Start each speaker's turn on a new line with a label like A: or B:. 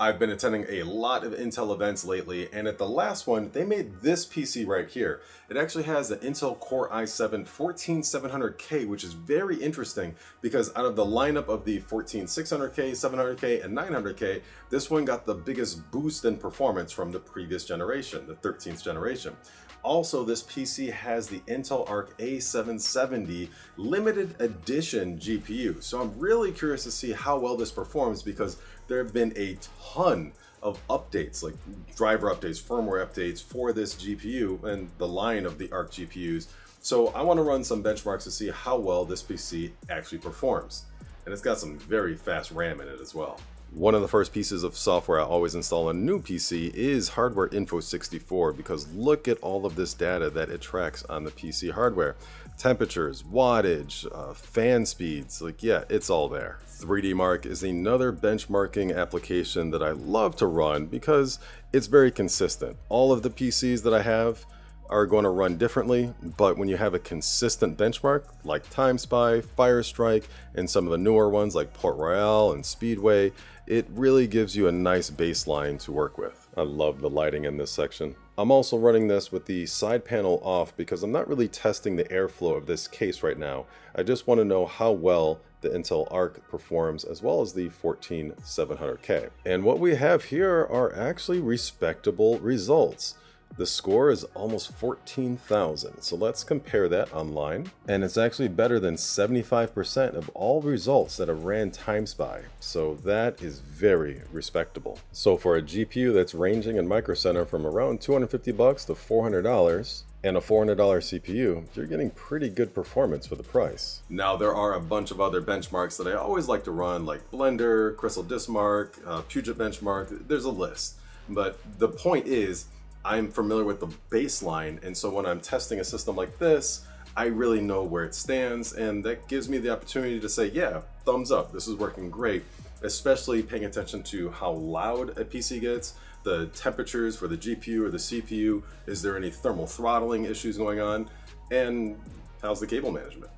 A: I've been attending a lot of Intel events lately, and at the last one, they made this PC right here. It actually has the Intel Core i7 14700K, which is very interesting because out of the lineup of the 14600K, 700K, and 900K, this one got the biggest boost in performance from the previous generation, the 13th generation. Also, this PC has the Intel Arc A770 limited edition GPU. So I'm really curious to see how well this performs because there have been a ton of updates, like driver updates, firmware updates for this GPU and the line of the Arc GPUs. So I wanna run some benchmarks to see how well this PC actually performs. And it's got some very fast RAM in it as well. One of the first pieces of software I always install on a new PC is Hardware Info 64 because look at all of this data that it tracks on the PC hardware. Temperatures, wattage, uh, fan speeds, like yeah, it's all there. 3D Mark is another benchmarking application that I love to run because it's very consistent. All of the PCs that I have, are going to run differently, but when you have a consistent benchmark like TimeSpy, Firestrike, and some of the newer ones like Port Royal and Speedway, it really gives you a nice baseline to work with. I love the lighting in this section. I'm also running this with the side panel off because I'm not really testing the airflow of this case right now. I just want to know how well the Intel Arc performs as well as the 14700K. And what we have here are actually respectable results. The score is almost 14,000, so let's compare that online. And it's actually better than 75% of all results that have ran TimeSpy, so that is very respectable. So for a GPU that's ranging in Micro Center from around 250 bucks to $400, and a $400 CPU, you're getting pretty good performance for the price. Now there are a bunch of other benchmarks that I always like to run like Blender, Crystal Diskmark, uh, Puget Benchmark, there's a list. But the point is, I'm familiar with the baseline, and so when I'm testing a system like this, I really know where it stands, and that gives me the opportunity to say, yeah, thumbs up, this is working great, especially paying attention to how loud a PC gets, the temperatures for the GPU or the CPU, is there any thermal throttling issues going on, and how's the cable management?